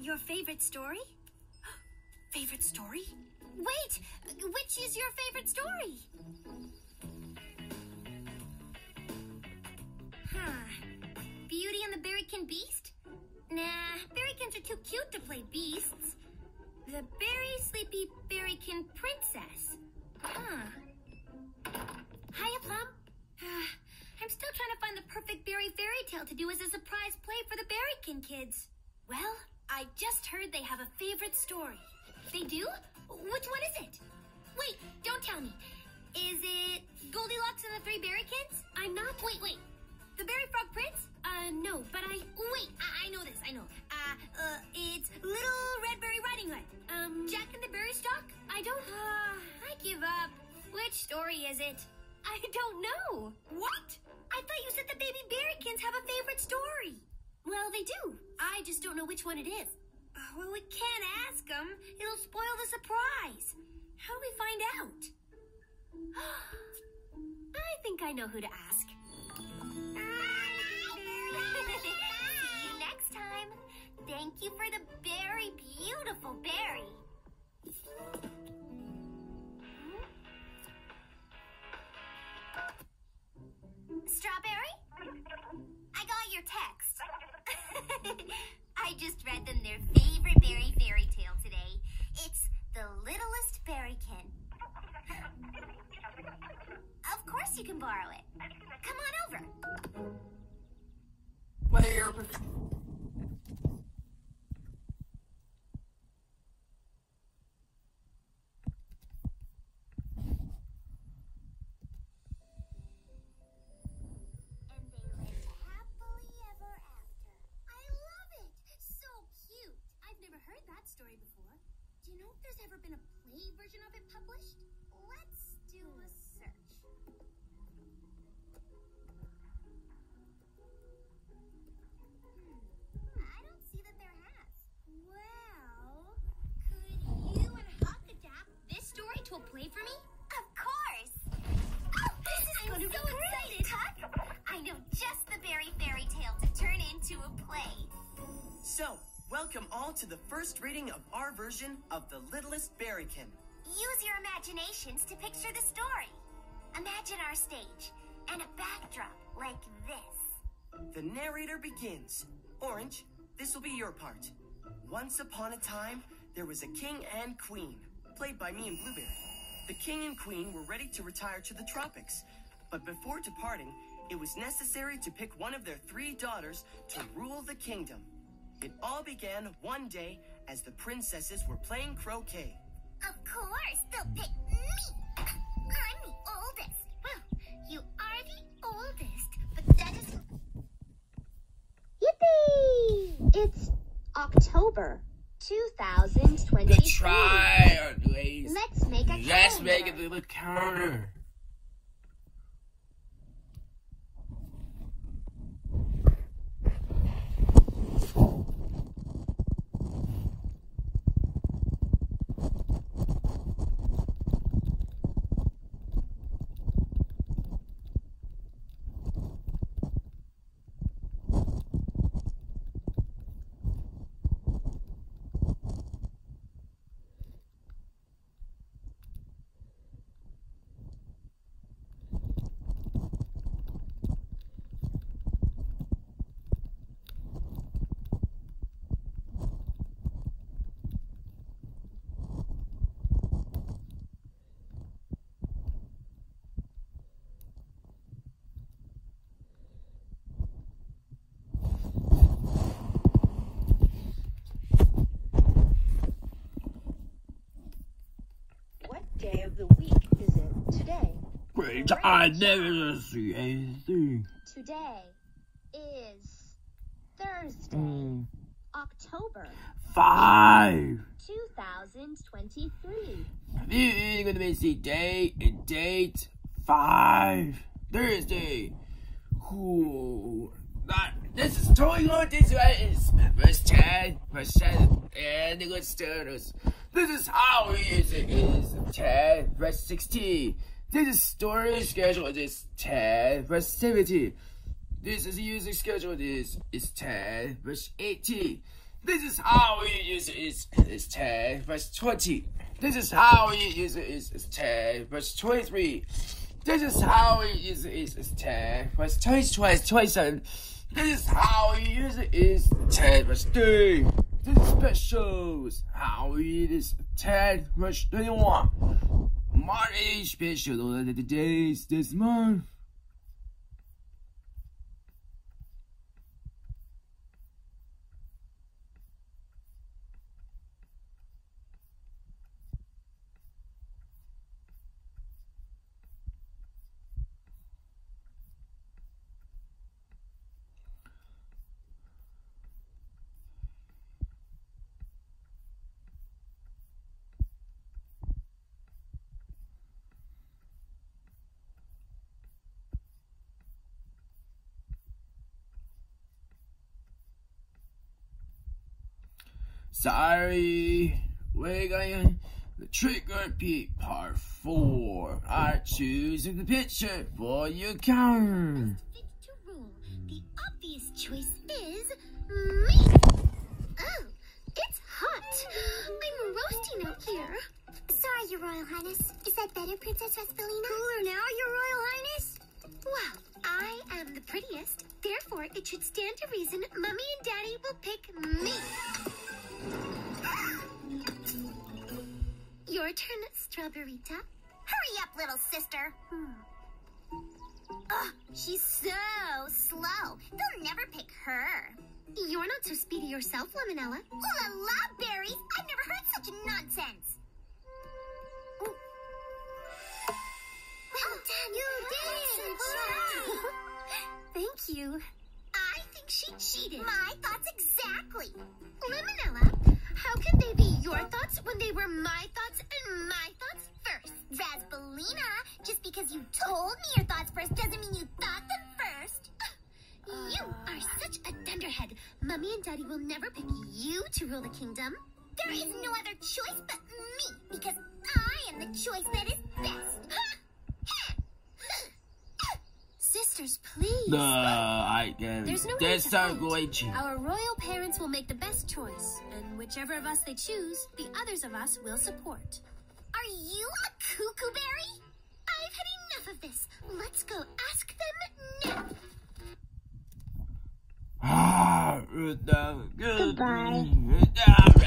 Your favorite story? favorite story? Wait! Which is your favorite story? Huh. Beauty and the Berrykin Beast? Nah, Berrykins are too cute to play beasts. The Berry Sleepy Berrykin Princess. Huh. Hiya, Plum. Ah, I'm still trying to find the perfect berry fairy tale to do as a surprise play for the Berrykin kids. Well, just heard they have a favorite story. They do? Which one is it? Wait, don't tell me. Is it Goldilocks and the Three Berrykins? I'm not. Wait, wait. The Berry Frog Prince? Uh, no, but I. Wait, I, I know this. I know. Uh, uh, it's Little Red Berry Riding Hood. Um, Jack and the Berrystock? I don't. Uh, I give up. Which story is it? I don't know. What? I thought you said the baby Berrykins have a favorite story. Well, they do. I just don't know which one it is. Well, we can't ask them. It'll spoil the surprise. How do we find out? I think I know who to ask. See you next time. Thank you for the very beautiful berry. And this to a play for me? Of course! Oh, this is I'm so excited, Huck! I know just the berry fairy tale to turn into a play. So, welcome all to the first reading of our version of The Littlest Berrykin. Use your imaginations to picture the story. Imagine our stage and a backdrop like this. The narrator begins. Orange, this will be your part. Once upon a time, there was a king and queen, played by me and Blueberry. The king and queen were ready to retire to the tropics, but before departing, it was necessary to pick one of their three daughters to rule the kingdom. It all began one day as the princesses were playing croquet. Of course, they'll pick me. I'm the oldest. Well, you are the oldest, but that doesn't. Yippee! It's October 2023. The try, please. Let's make a Let's make calendar. a little counter. What day of the week is it today? Great, I never see anything. Today is Thursday, Mm, October Five. 2023. You're gonna be see day and date five Thursday. Ooh, that this is totally this way is. Verse ten, verse seven, and it status. This is how easy it is. Ten, verse sixteen. This is storage schedule. This ten, verse seventeen. This is user schedule. This is ten, verse eighteen. This is how we use it is is 10 verse 20. This is how we use it is, is 10 verse 23. This is how we use it is, is 10 verse 20, 20, 27. This is how we use it is 10 verse 3. This is specials. How it is 10 verse 21. Monday special of the days this month. Sorry, we're going the trick or repeat part four. I choose the picture for your counter. Fits to rule. The obvious choice is me. Oh, it's hot. I'm roasting out here. Sorry, Your Royal Highness. Is that better, Princess Vesperina? Cooler now, Your Royal Highness? Well, I am the prettiest. Therefore, it should stand to reason Mummy and Daddy will pick me. Your turn, Strawberryta. Hurry up, little sister. Hmm. Ugh, she's so slow. They'll never pick her. You're not so speedy yourself, Lemonella. Ooh la la, berries! I've never heard such nonsense. Ooh. Well done, you did it! Thank you. I think she cheated. My thoughts exactly. Lemonella, how can they be your thoughts when they were my thoughts and my thoughts first? Raspelina, just because you told me your thoughts first doesn't mean you thought them first. You are such a dunderhead. Mummy and Daddy will never pick you to rule the kingdom. There is no other choice but me, because I am the choice that is best. Sisters, please. Uh, I can. There's no need There's to no fight. going to. Our royal parents will make the best choice, and whichever of us they choose, the others of us will support. Are you a cuckoo berry? I've had enough of this. Let's go ask them now. Ah, Goodbye. Goodbye. Goodbye, rabbit.